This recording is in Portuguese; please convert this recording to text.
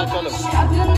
Ah, falou.